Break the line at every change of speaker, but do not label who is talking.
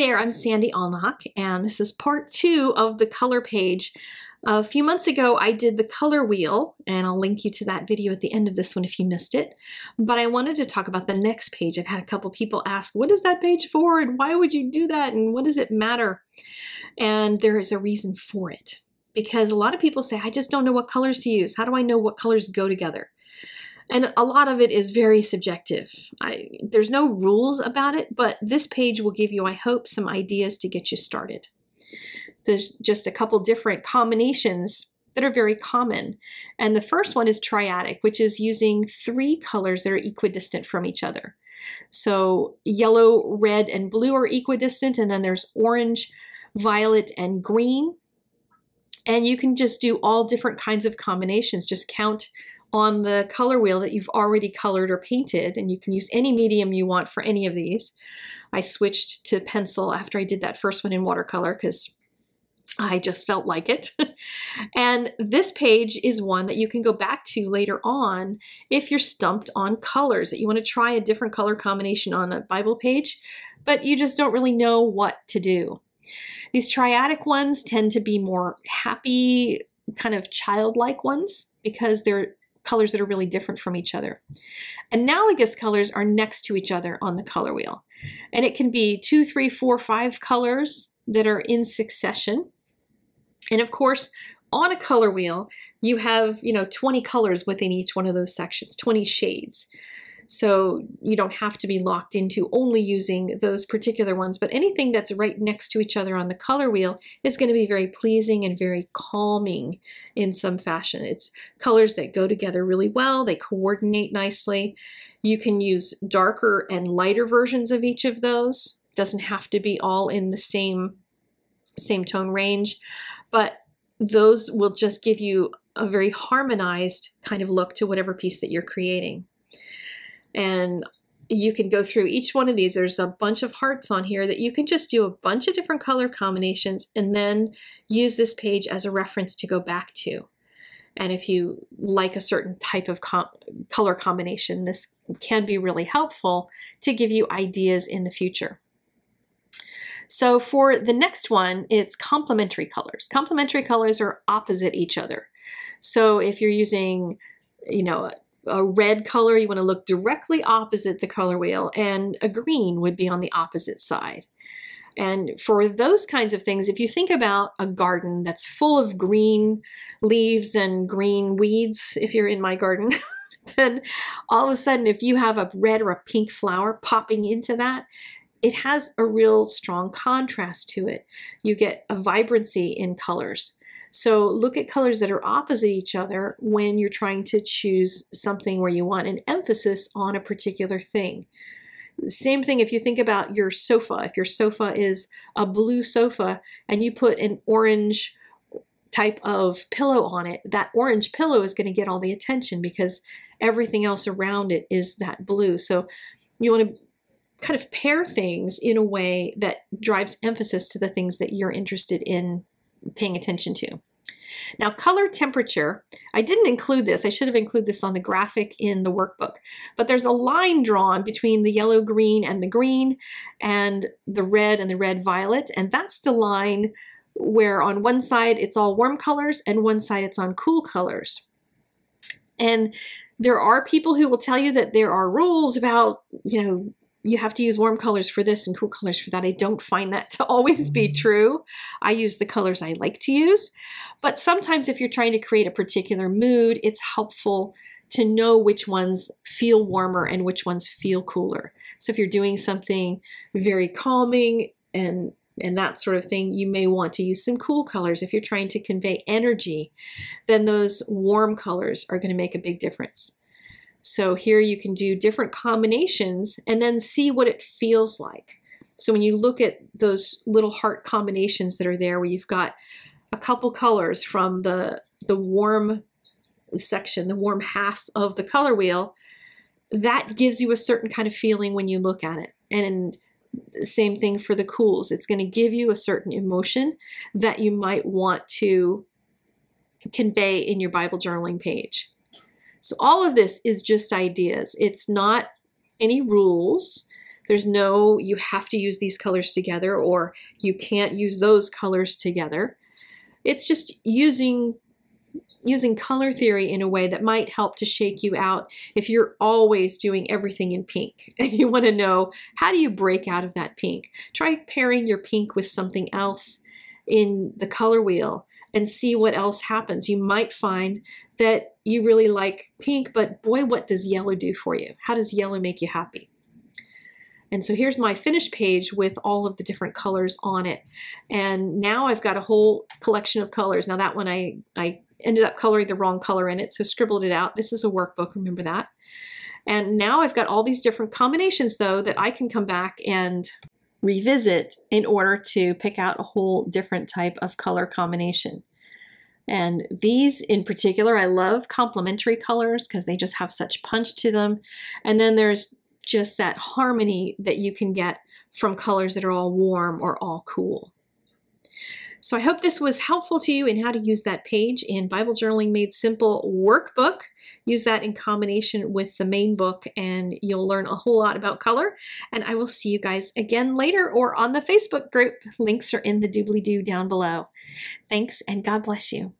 there, I'm Sandy Allnock, and this is part two of the color page. A few months ago, I did the color wheel, and I'll link you to that video at the end of this one if you missed it. But I wanted to talk about the next page. I've had a couple people ask, what is that page for, and why would you do that, and what does it matter? And there is a reason for it. Because a lot of people say, I just don't know what colors to use. How do I know what colors go together? And a lot of it is very subjective. I, there's no rules about it, but this page will give you, I hope, some ideas to get you started. There's just a couple different combinations that are very common. And the first one is triadic, which is using three colors that are equidistant from each other. So yellow, red, and blue are equidistant, and then there's orange, violet, and green. And you can just do all different kinds of combinations. Just count on the color wheel that you've already colored or painted, and you can use any medium you want for any of these. I switched to pencil after I did that first one in watercolor because I just felt like it. and this page is one that you can go back to later on if you're stumped on colors, that you want to try a different color combination on a Bible page, but you just don't really know what to do. These triadic ones tend to be more happy, kind of childlike ones because they're colors that are really different from each other. Analogous colors are next to each other on the color wheel. And it can be two, three, four, five colors that are in succession. And of course, on a color wheel, you have, you know, 20 colors within each one of those sections, 20 shades. So you don't have to be locked into only using those particular ones, but anything that's right next to each other on the color wheel is going to be very pleasing and very calming in some fashion. It's colors that go together really well, they coordinate nicely. You can use darker and lighter versions of each of those. Doesn't have to be all in the same, same tone range, but those will just give you a very harmonized kind of look to whatever piece that you're creating. And you can go through each one of these. There's a bunch of hearts on here that you can just do a bunch of different color combinations and then use this page as a reference to go back to. And if you like a certain type of com color combination, this can be really helpful to give you ideas in the future. So for the next one, it's complementary colors. Complementary colors are opposite each other. So if you're using, you know, a red color, you want to look directly opposite the color wheel, and a green would be on the opposite side. And for those kinds of things, if you think about a garden that's full of green leaves and green weeds, if you're in my garden, then all of a sudden, if you have a red or a pink flower popping into that, it has a real strong contrast to it. You get a vibrancy in colors. So look at colors that are opposite each other when you're trying to choose something where you want an emphasis on a particular thing. Same thing if you think about your sofa. If your sofa is a blue sofa and you put an orange type of pillow on it, that orange pillow is going to get all the attention because everything else around it is that blue. So you want to kind of pair things in a way that drives emphasis to the things that you're interested in paying attention to. Now, color temperature, I didn't include this. I should have included this on the graphic in the workbook. But there's a line drawn between the yellow green and the green and the red and the red violet. And that's the line where on one side it's all warm colors and one side it's on cool colors. And there are people who will tell you that there are rules about, you know, you have to use warm colors for this and cool colors for that. I don't find that to always be mm-hmm. true. I use the colors I like to use. But sometimes if you're trying to create a particular mood, it's helpful to know which ones feel warmer and which ones feel cooler. So if you're doing something very calming and and that sort of thing, you may want to use some cool colors. If you're trying to convey energy, then those warm colors are going to make a big difference. So here you can do different combinations and then see what it feels like. So when you look at those little heart combinations that are there where you've got a couple colors from the, the warm section, the warm half of the color wheel, that gives you a certain kind of feeling when you look at it. And same thing for the cools. It's going to give you a certain emotion that you might want to convey in your Bible journaling page. So all of this is just ideas. It's not any rules. There's no, you have to use these colors together or you can't use those colors together. It's just using using color theory in a way that might help to shake you out if you're always doing everything in pink and you want to know how do you break out of that pink. Try pairing your pink with something else in the color wheel and see what else happens. You might find that you really like pink, but boy, what does yellow do for you? How does yellow make you happy? And so here's my finished page with all of the different colors on it. And now I've got a whole collection of colors. Now that one I, I ended up coloring the wrong color in it, so scribbled it out. This is a workbook, remember that. And now I've got all these different combinations though that I can come back and revisit in order to pick out a whole different type of color combination. And these in particular, I love complementary colors because they just have such punch to them. And then there's just that harmony that you can get from colors that are all warm or all cool. So I hope this was helpful to you in how to use that page in Bible Journaling Made Simple workbook. Use that in combination with the main book and you'll learn a whole lot about color. And I will see you guys again later or on the Facebook group. Links are in the doobly-doo down below. Thanks and God bless you.